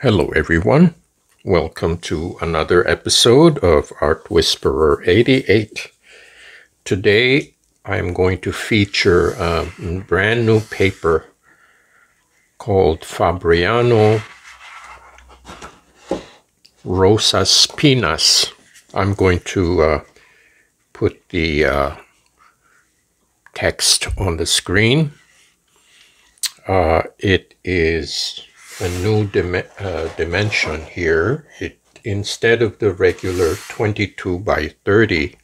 Hello, everyone. Welcome to another episode of Art Whisperer 88. Today, I'm going to feature a brand new paper called Fabriano Rosaspinas. I'm going to uh, put the uh, text on the screen. Uh, it is a new dim uh, dimension here. It instead of the regular 22 by 30,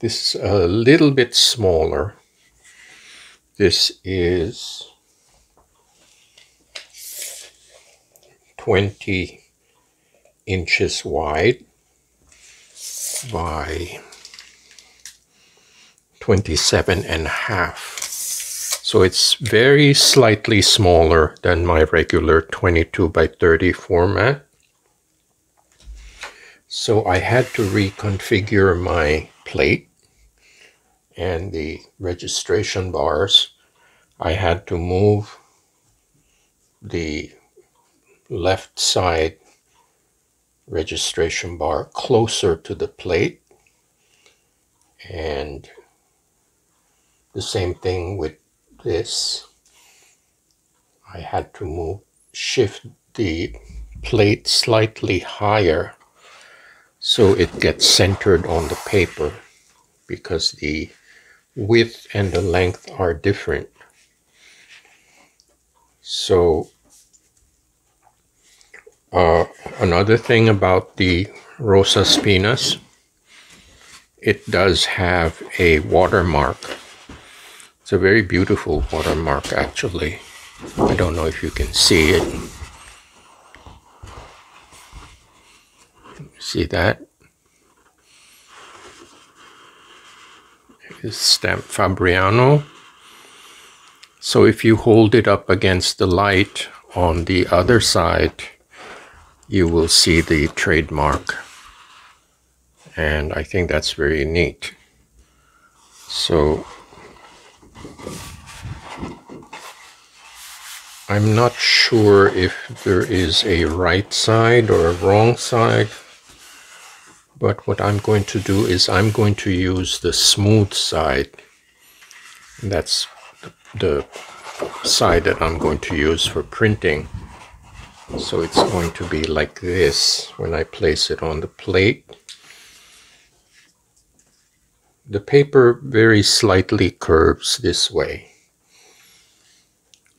this is a little bit smaller. This is 20 inches wide by 27 and a half. So it's very slightly smaller than my regular 22 by 30 format. So I had to reconfigure my plate and the registration bars. I had to move the left side registration bar closer to the plate and the same thing with this I had to move shift the plate slightly higher so it gets centered on the paper because the width and the length are different so uh, another thing about the Rosa Pinas, it does have a watermark. It's a very beautiful watermark, actually. I don't know if you can see it. See that? It's stamped Fabriano. So if you hold it up against the light on the other side, you will see the trademark. And I think that's very neat. So I'm not sure if there is a right side or a wrong side. But what I'm going to do is I'm going to use the smooth side. That's the side that I'm going to use for printing. So it's going to be like this when I place it on the plate. The paper very slightly curves this way.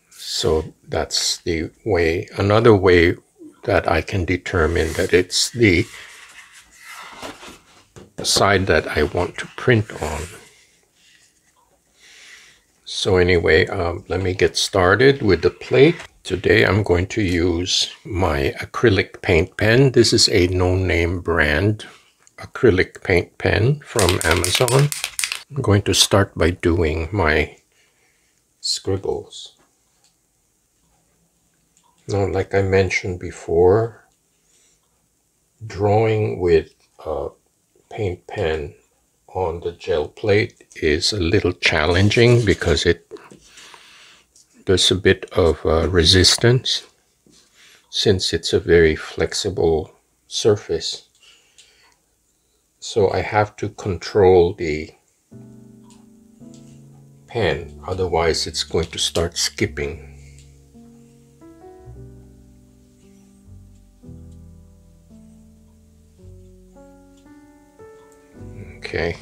So that's the way, another way that I can determine that it's the side that I want to print on. So anyway, um, let me get started with the plate. Today I'm going to use my acrylic paint pen. This is a no-name brand acrylic paint pen from Amazon. I'm going to start by doing my scribbles. Now, like I mentioned before, drawing with a paint pen on the gel plate is a little challenging because it there's a bit of uh, resistance since it's a very flexible surface. So I have to control the pen, otherwise it's going to start skipping. Okay,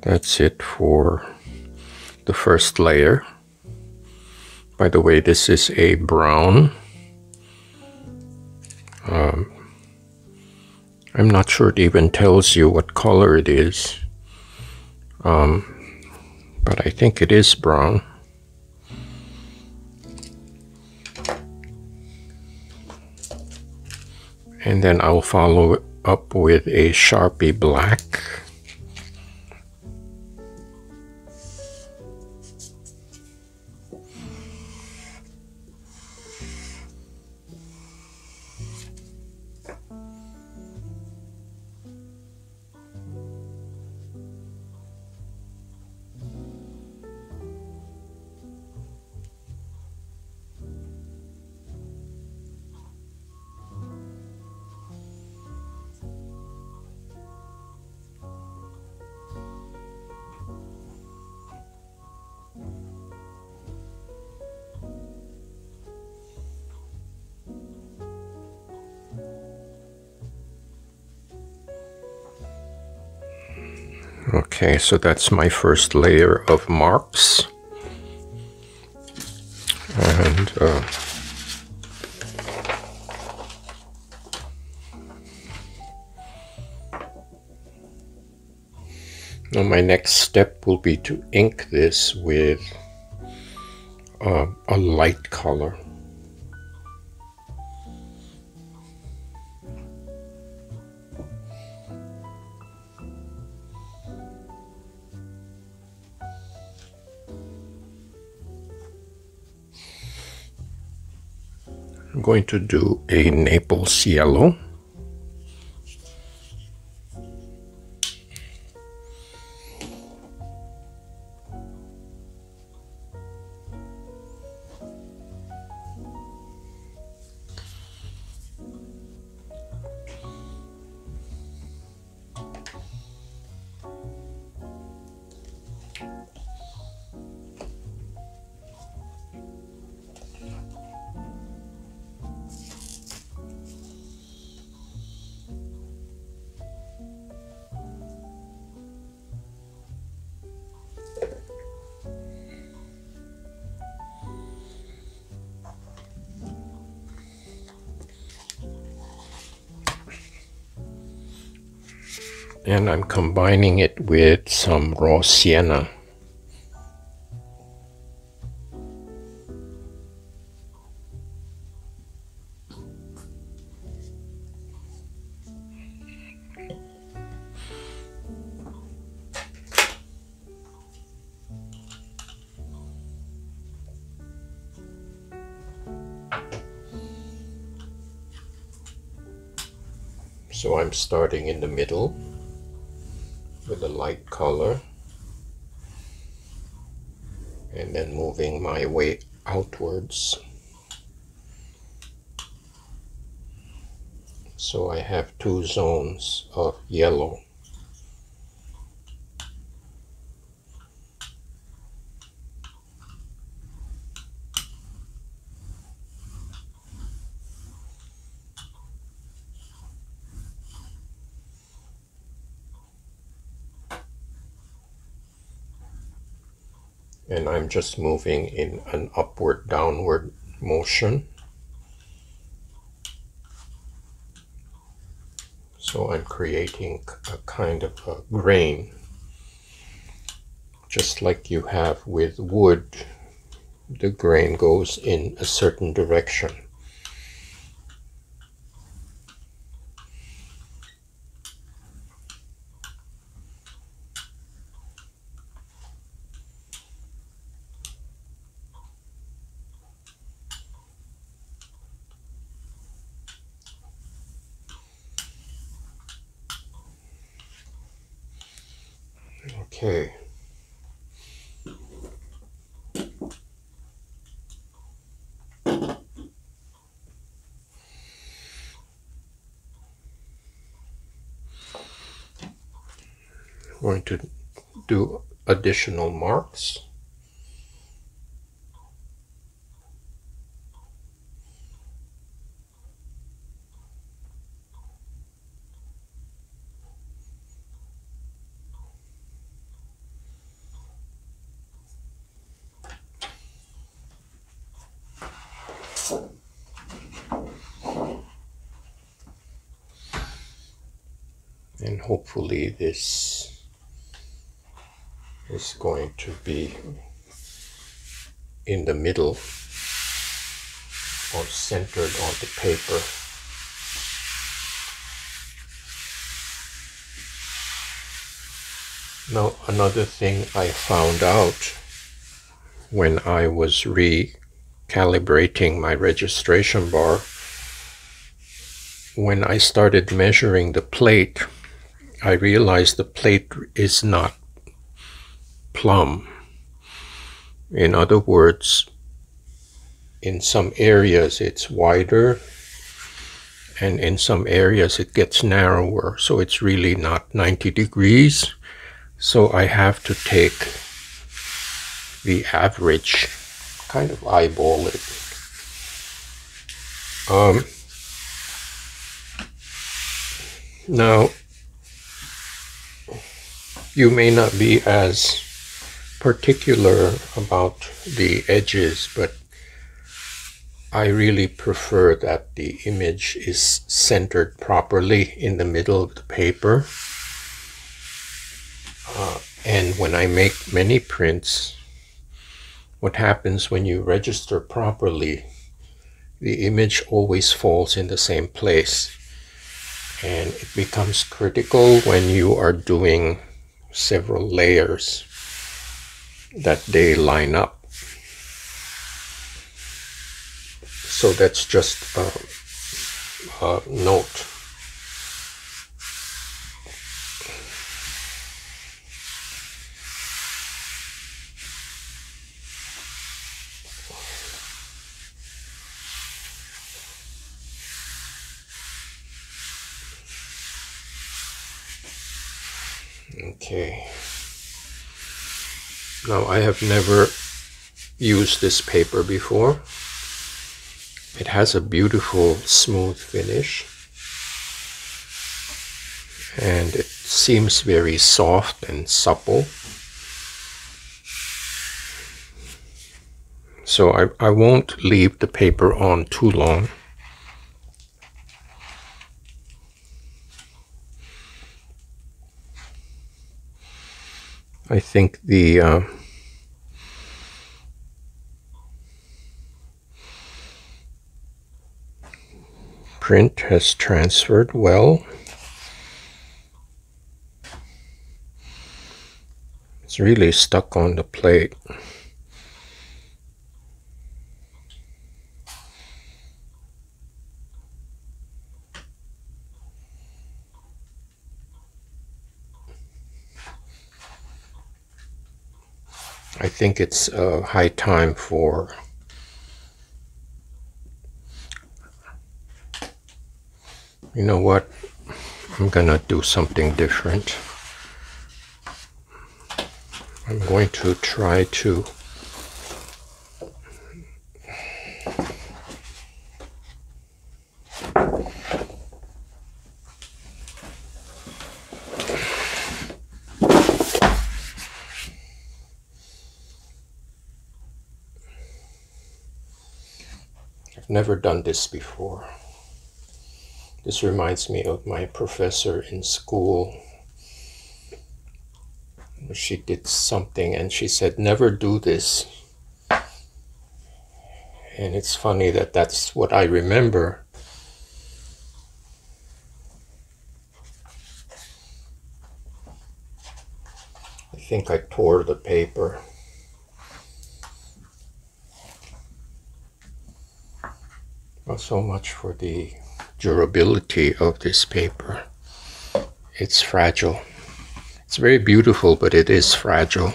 that's it for the first layer. By the way, this is a brown. Um, I'm not sure it even tells you what color it is, um, but I think it is brown. And then I'll follow up with a Sharpie black. Okay, so that's my first layer of marks. And uh, now my next step will be to ink this with uh, a light color. Going to do a Naples yellow. And I'm combining it with some raw sienna. So I'm starting in the middle color. And then moving my way outwards. So I have two zones of yellow and I'm just moving in an upward downward motion. So I'm creating a kind of a grain, just like you have with wood, the grain goes in a certain direction. Okay. going to do additional marks. and hopefully this is going to be in the middle or centered on the paper. Now another thing I found out when I was recalibrating my registration bar when I started measuring the plate I realized the plate is not plumb. In other words, in some areas it's wider and in some areas it gets narrower so it's really not 90 degrees so I have to take the average kind of eyeball it um, now you may not be as particular about the edges, but I really prefer that the image is centered properly in the middle of the paper. Uh, and when I make many prints, what happens when you register properly, the image always falls in the same place. And it becomes critical when you are doing several layers that they line up. So that's just a, a note. Okay. Now I have never used this paper before. It has a beautiful smooth finish and it seems very soft and supple. So I, I won't leave the paper on too long. I think the uh, print has transferred well. It's really stuck on the plate. I think it's uh, high time for you know what I'm gonna do something different I'm going to try to I've never done this before. This reminds me of my professor in school. She did something and she said, Never do this. And it's funny that that's what I remember. I think I tore the paper. Well, so much for the durability of this paper. It's fragile. It's very beautiful, but it is fragile.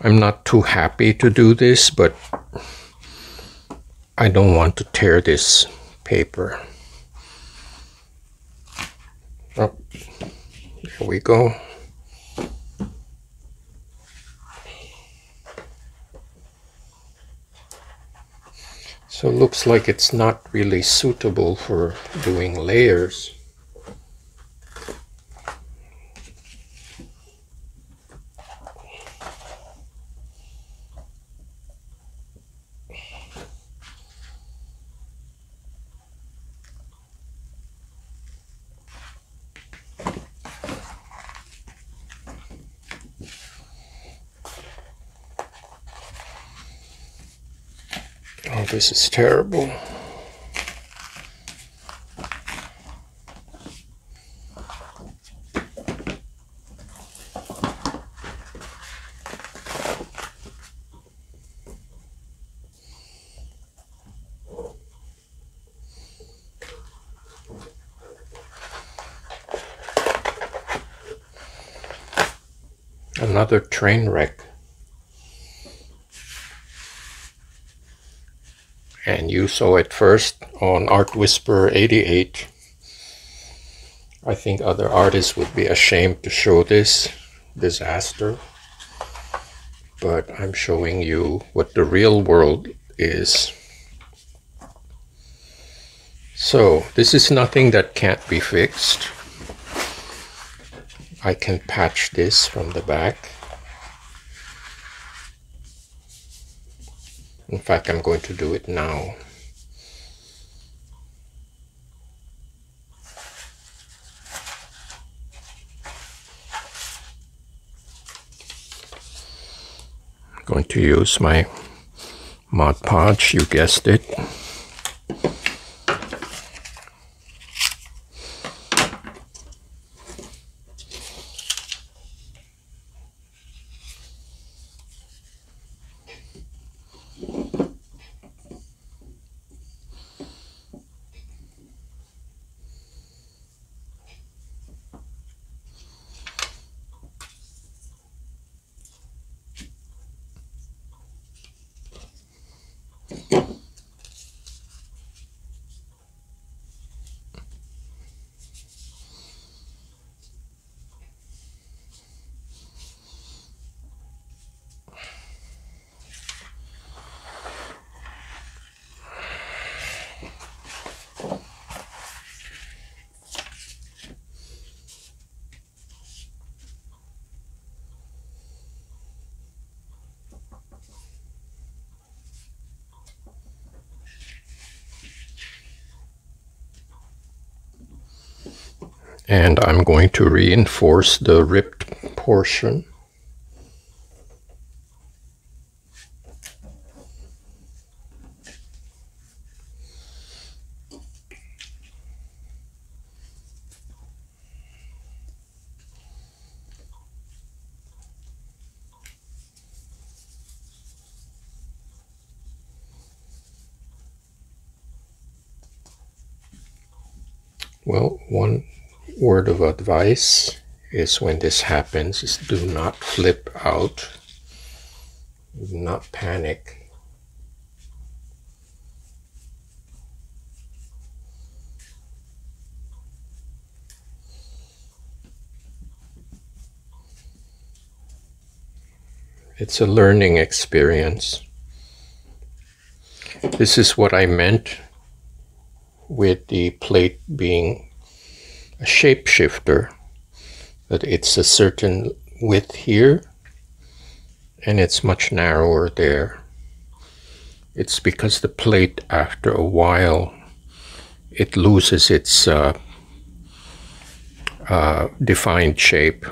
I'm not too happy to do this, but I don't want to tear this paper. Oh, here we go. So it looks like it's not really suitable for doing layers. Oh, this is terrible. Another train wreck. And you saw it first on Art Whisperer 88. I think other artists would be ashamed to show this disaster, but I'm showing you what the real world is. So this is nothing that can't be fixed. I can patch this from the back. In fact, I'm going to do it now. I'm going to use my Mod Podge, you guessed it. and I'm going to reinforce the ripped portion. Well, one word of advice is when this happens is do not flip out. Do not panic. It's a learning experience. This is what I meant with the plate being a shapeshifter that it's a certain width here and it's much narrower there. It's because the plate after a while it loses its uh, uh, defined shape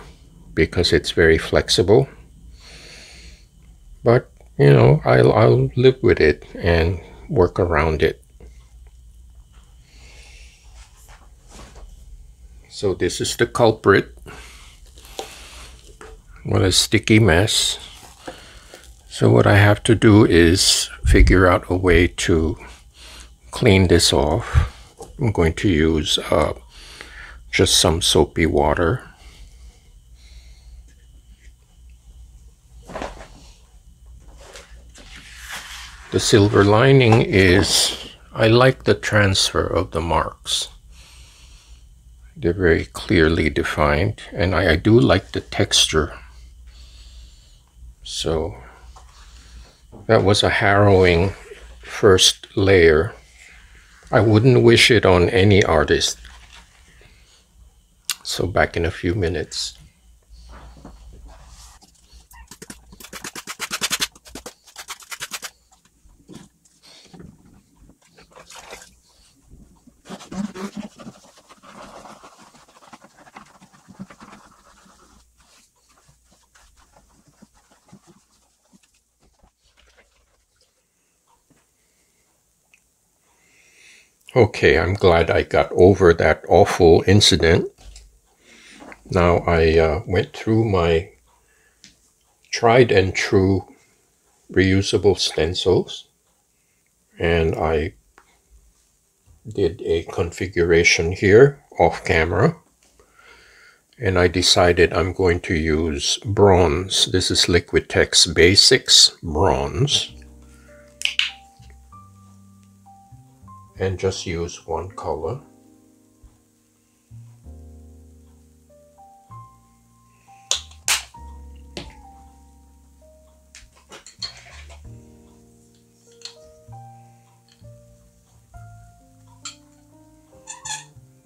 because it's very flexible. But you know, I'll, I'll live with it and work around it. So this is the culprit. What a sticky mess. So what I have to do is figure out a way to clean this off. I'm going to use uh, just some soapy water. The silver lining is I like the transfer of the marks. They're very clearly defined and I, I do like the texture. So that was a harrowing first layer. I wouldn't wish it on any artist. So back in a few minutes. Okay, I'm glad I got over that awful incident. Now I uh, went through my tried and true reusable stencils and I did a configuration here off camera and I decided I'm going to use bronze. This is Liquitex Basics Bronze. And just use one color.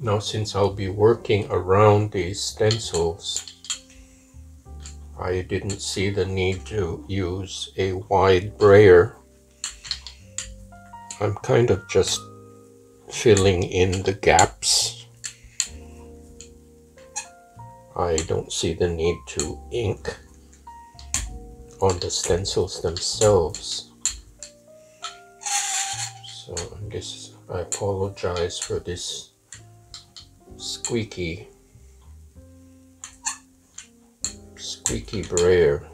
Now since I'll be working around these stencils, I didn't see the need to use a wide brayer. I'm kind of just filling in the gaps. I don't see the need to ink on the stencils themselves. So this, I apologize for this squeaky, squeaky brayer.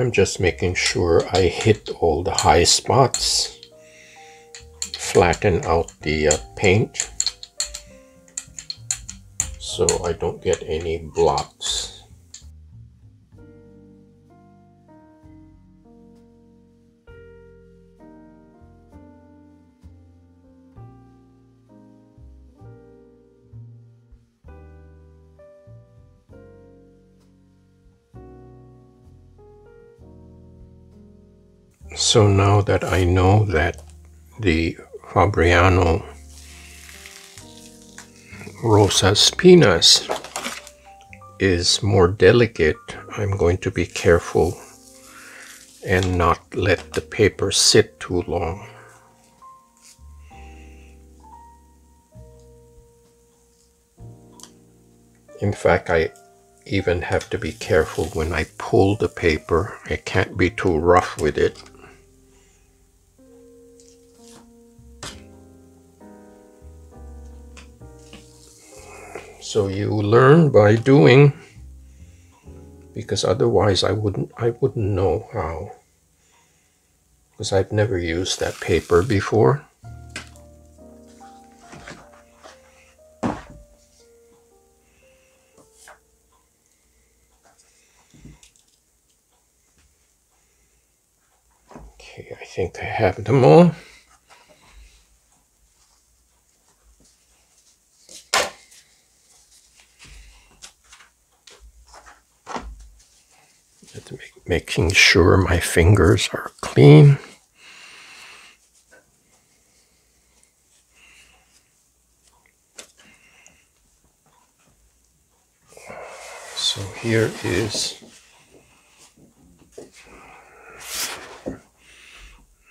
I'm just making sure I hit all the high spots, flatten out the uh, paint so I don't get any blocks. So now that I know that the Fabriano Rosaspinas is more delicate, I'm going to be careful and not let the paper sit too long. In fact, I even have to be careful when I pull the paper. I can't be too rough with it. So you learn by doing because otherwise I wouldn't I wouldn't know how because I've never used that paper before. Okay, I think I have them all. Making sure my fingers are clean. So here is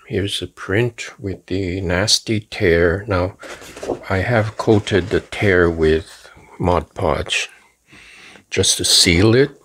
here's a print with the nasty tear. Now I have coated the tear with Mod Podge just to seal it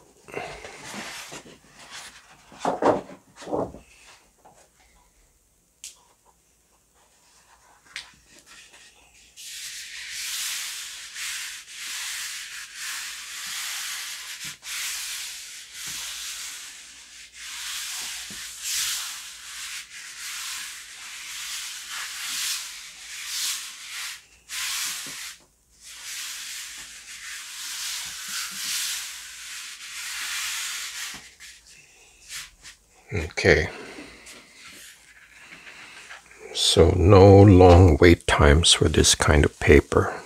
Okay. So no long wait times for this kind of paper.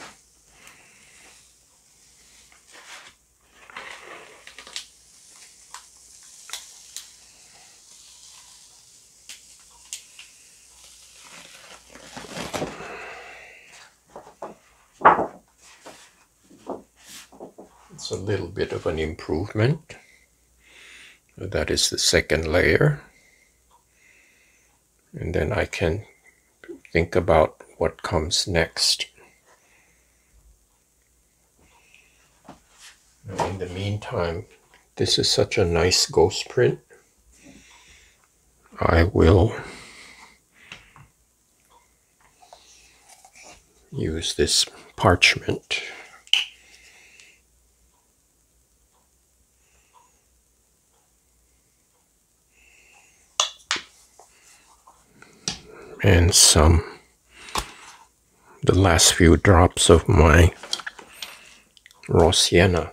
It's a little bit of an improvement. That is the second layer and then I can think about what comes next. In the meantime, this is such a nice ghost print. I will use this parchment. And some, the last few drops of my raw sienna.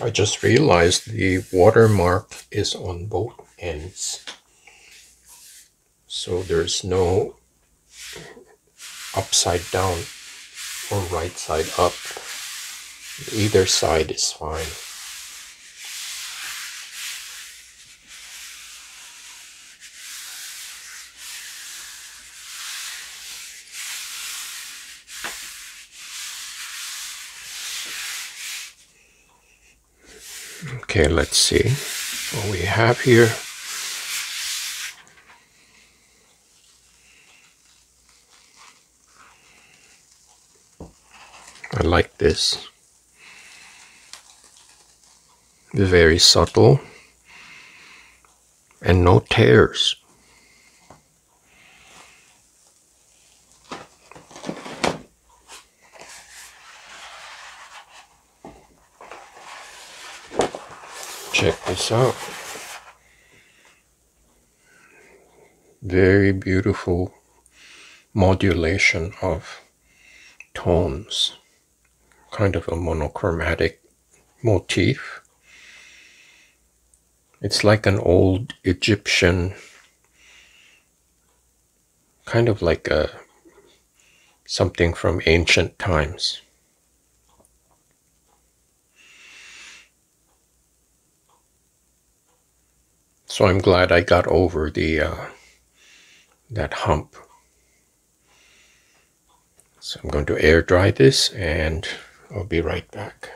I just realized the watermark is on both ends. So there's no upside down or right side up. Either side is fine. Okay, let's see what we have here. I like this. Very subtle and no tears. Out. Very beautiful modulation of tones, kind of a monochromatic motif. It's like an old Egyptian, kind of like a something from ancient times. So I'm glad I got over the uh, that hump. So I'm going to air dry this and I'll be right back.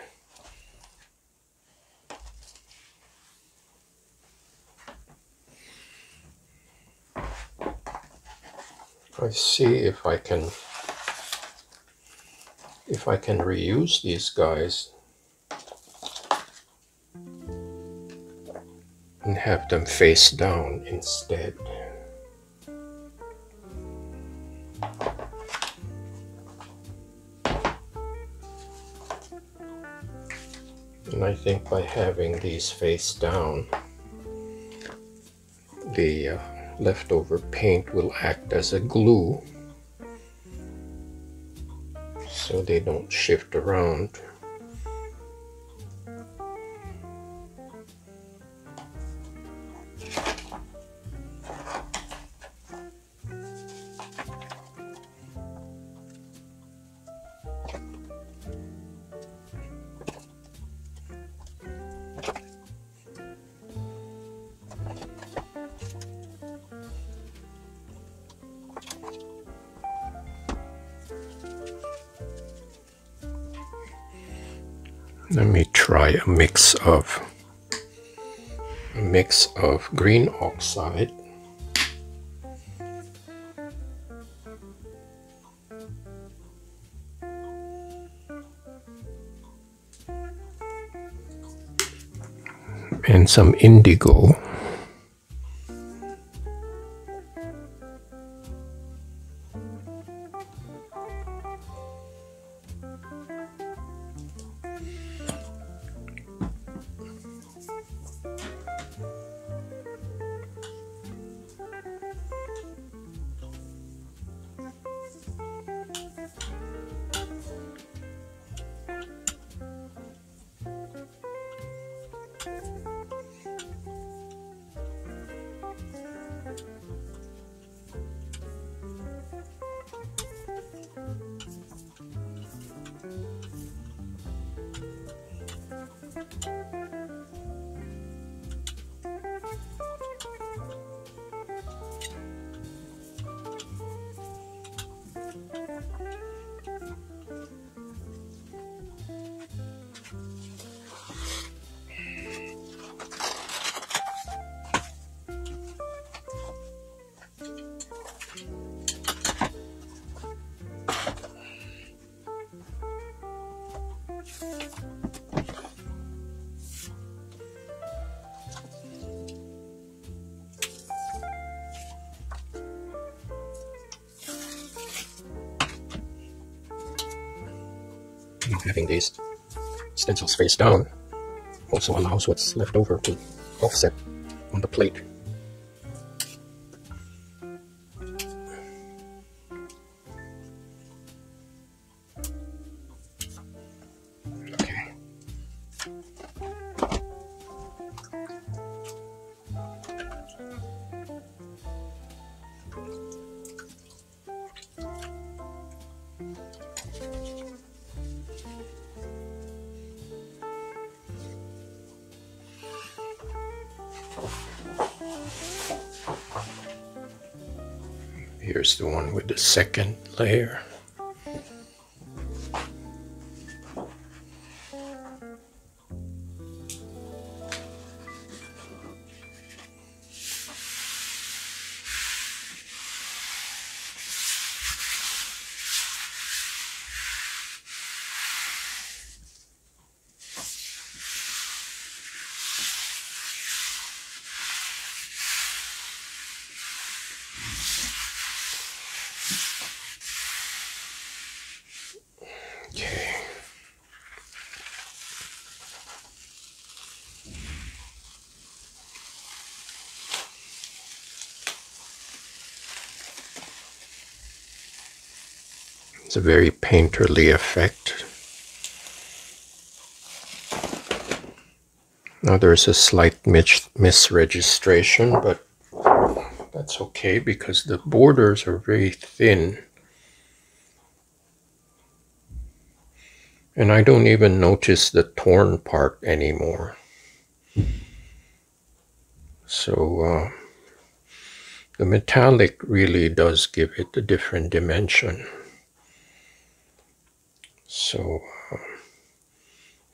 I see if I can if I can reuse these guys and have them face down instead. And I think by having these face down, the uh, leftover paint will act as a glue so they don't shift around. Let me try a mix of a mix of green oxide. And some indigo having these stencils face down also allows what's left over to offset on the plate. Second layer. It's a very painterly effect. Now there's a slight mis misregistration, but that's okay because the borders are very thin. And I don't even notice the torn part anymore. So uh, the metallic really does give it a different dimension. So uh,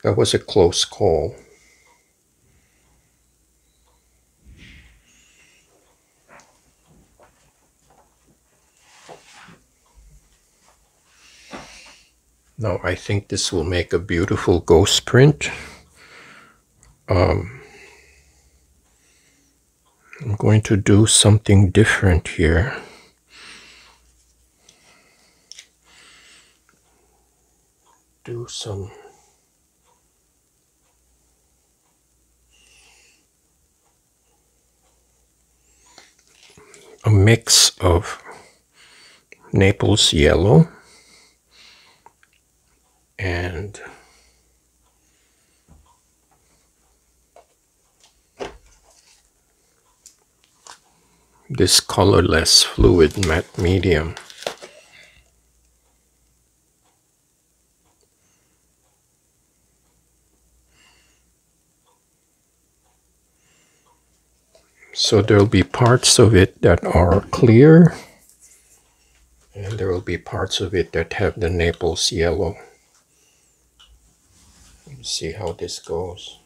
that was a close call. Now I think this will make a beautiful ghost print. Um, I'm going to do something different here. Do some a mix of Naples yellow and this colorless fluid matte medium. So there'll be parts of it that are clear and there will be parts of it that have the Naples yellow. Let's see how this goes.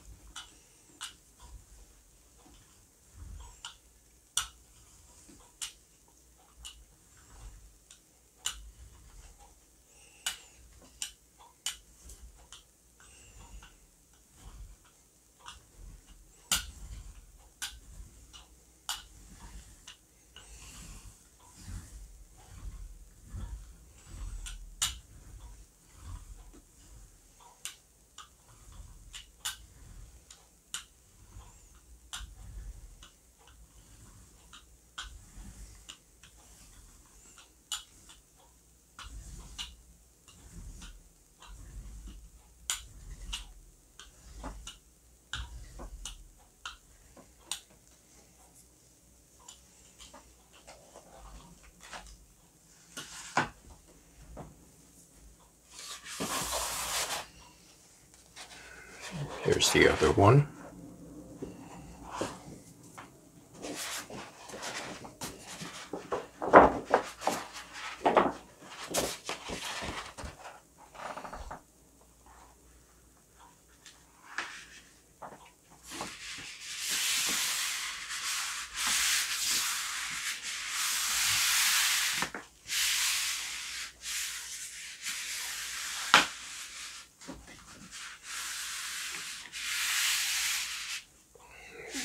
Here's the other one.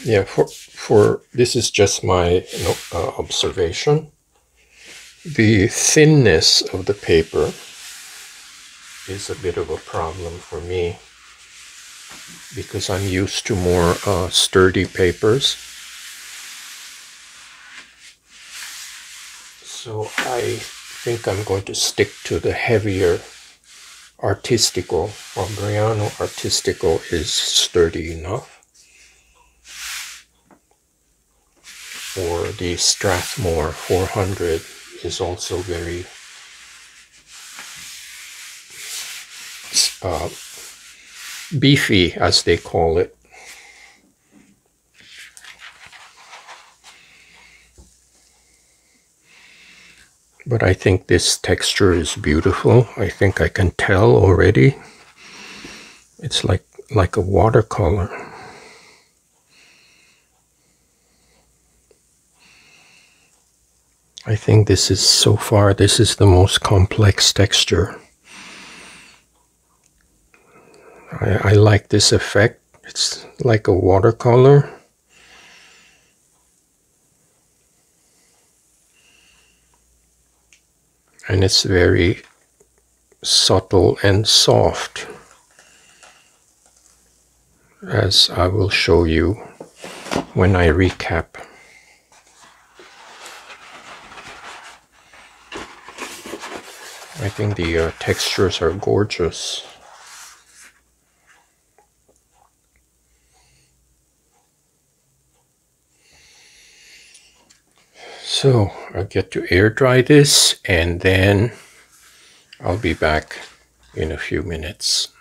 Yeah for for this is just my uh, observation the thinness of the paper is a bit of a problem for me because I'm used to more uh, sturdy papers. So I think I'm going to stick to the heavier Artistico. Fabriano Artistico is sturdy enough. Or the Strathmore 400 is also very uh, beefy, as they call it. But I think this texture is beautiful. I think I can tell already. It's like like a watercolor. I think this is so far this is the most complex texture. I, I like this effect. It's like a watercolor. And it's very subtle and soft as I will show you when I recap. Think the uh, textures are gorgeous. So I'll get to air dry this and then I'll be back in a few minutes.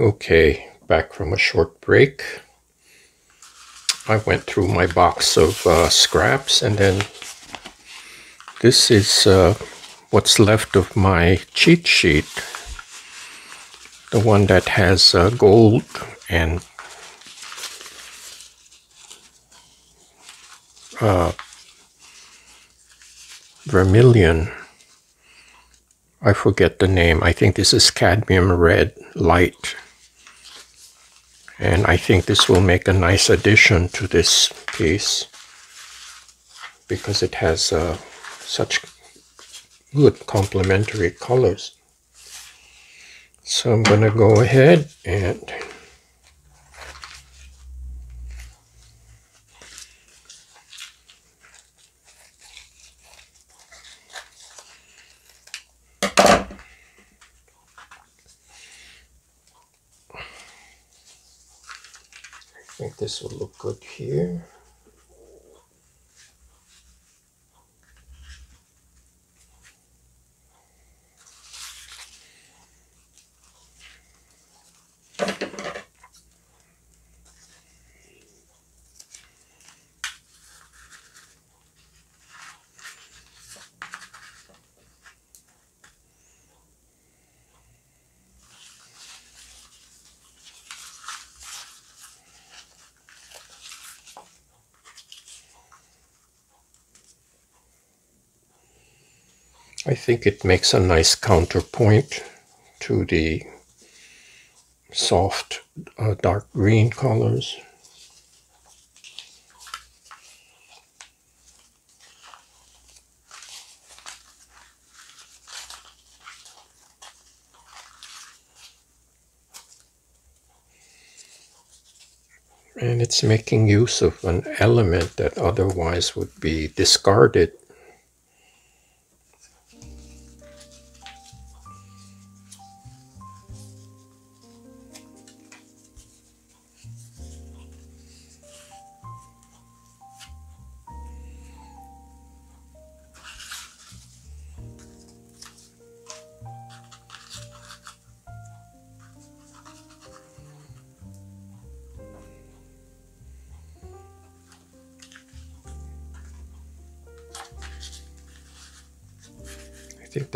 Okay, back from a short break. I went through my box of uh, scraps and then this is uh, what's left of my cheat sheet. The one that has uh, gold and uh, vermilion. I forget the name. I think this is cadmium red light and I think this will make a nice addition to this piece because it has uh, such good complementary colors. So I'm going to go ahead and think this will look good here. I think it makes a nice counterpoint to the soft uh, dark green colors. And it's making use of an element that otherwise would be discarded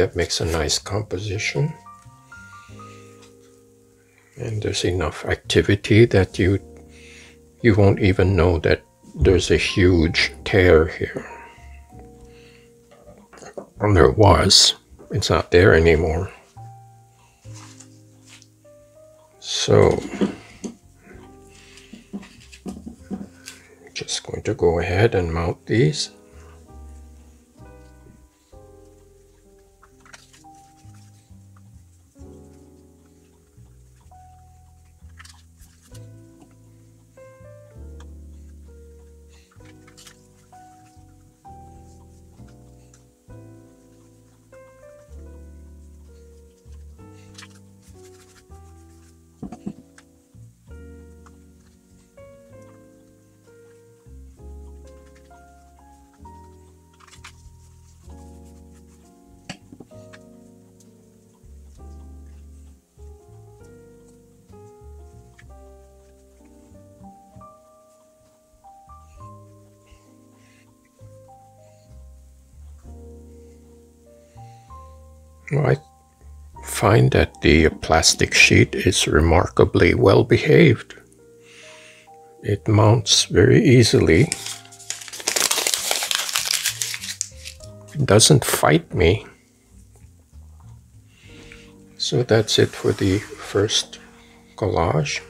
that makes a nice composition. And there's enough activity that you you won't even know that there's a huge tear here. Well, there was. It's not there anymore. So, just going to go ahead and mount these. I find that the plastic sheet is remarkably well behaved. It mounts very easily. It doesn't fight me. So that's it for the first collage.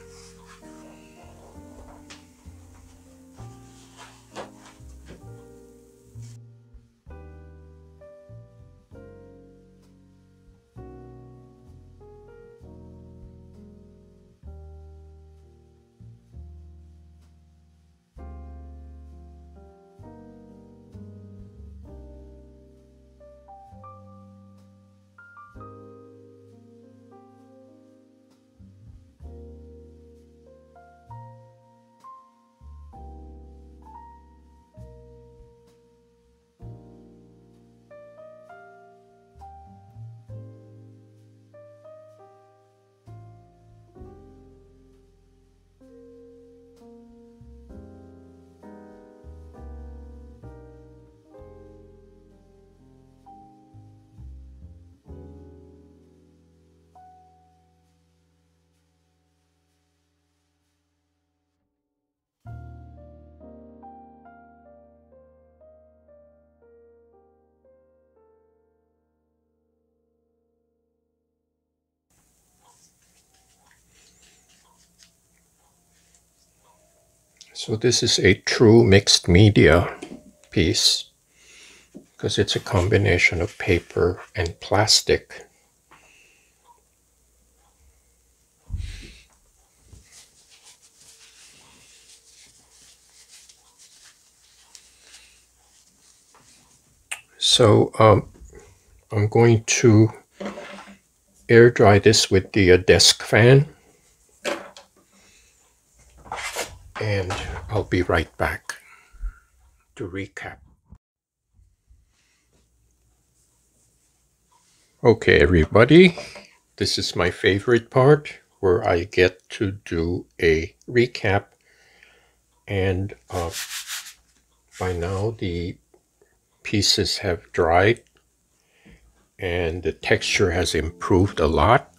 So this is a true mixed media piece because it's a combination of paper and plastic. So um, I'm going to air dry this with the uh, desk fan. And I'll be right back to recap. Okay, everybody, this is my favorite part where I get to do a recap and uh, by now the pieces have dried and the texture has improved a lot.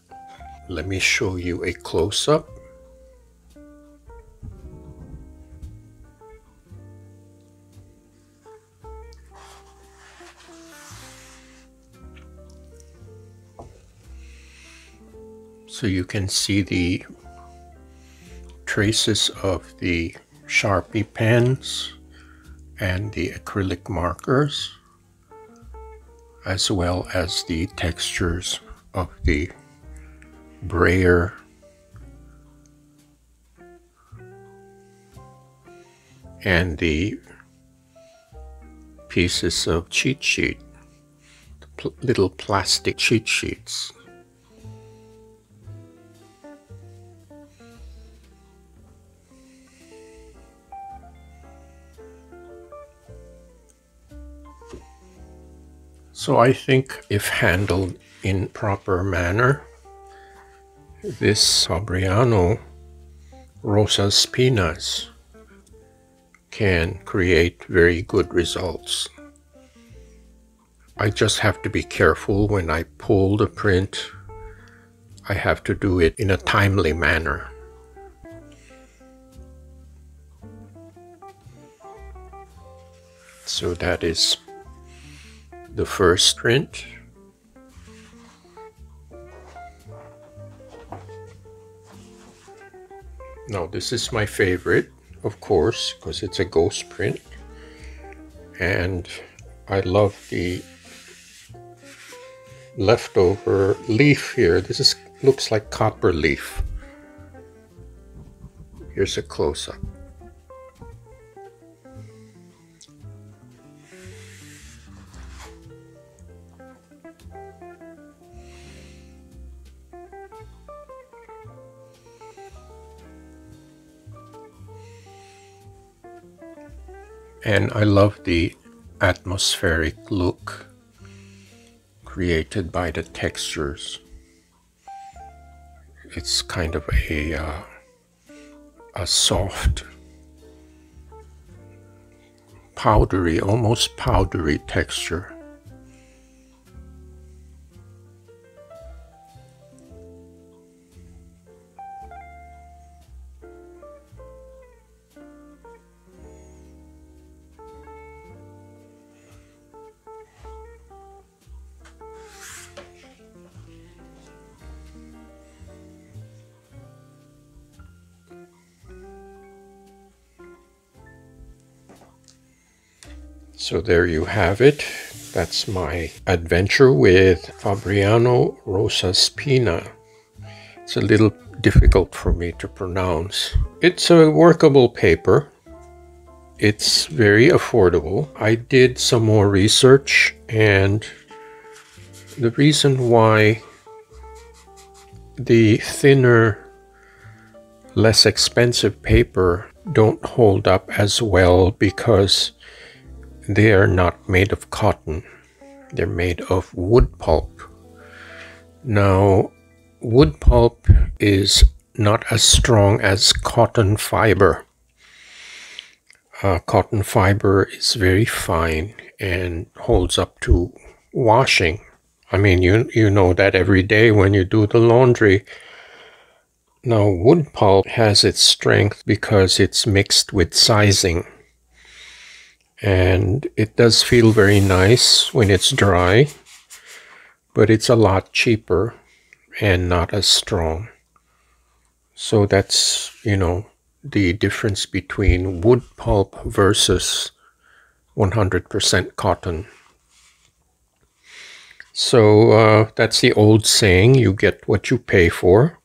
Let me show you a close-up. So you can see the traces of the Sharpie pens and the acrylic markers as well as the textures of the brayer and the pieces of cheat sheet, little plastic cheat sheets. So I think if handled in proper manner, this Fabriano Rosaspinas can create very good results. I just have to be careful when I pull the print. I have to do it in a timely manner. So that is the first print. Now this is my favorite, of course, because it's a ghost print. And I love the leftover leaf here. This is looks like copper leaf. Here's a close-up. And I love the atmospheric look created by the textures. It's kind of a uh, a soft, powdery, almost powdery texture. So there you have it. That's my adventure with Fabriano Rosaspina. It's a little difficult for me to pronounce. It's a workable paper. It's very affordable. I did some more research and the reason why the thinner, less expensive paper don't hold up as well because they are not made of cotton, they're made of wood pulp. Now, wood pulp is not as strong as cotton fiber. Uh, cotton fiber is very fine and holds up to washing. I mean, you, you know that every day when you do the laundry. Now, wood pulp has its strength because it's mixed with sizing and it does feel very nice when it's dry but it's a lot cheaper and not as strong. So that's you know the difference between wood pulp versus 100% cotton. So uh, that's the old saying you get what you pay for.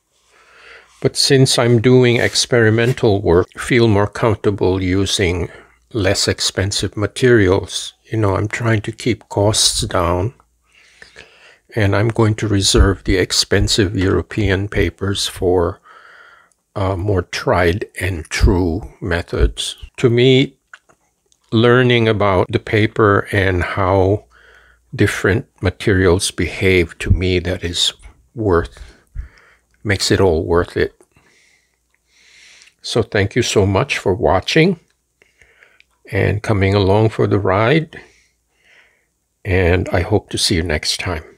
But since I'm doing experimental work, feel more comfortable using less expensive materials. You know, I'm trying to keep costs down and I'm going to reserve the expensive European papers for uh, more tried and true methods. To me, learning about the paper and how different materials behave to me that is worth makes it all worth it. So thank you so much for watching and coming along for the ride. And I hope to see you next time.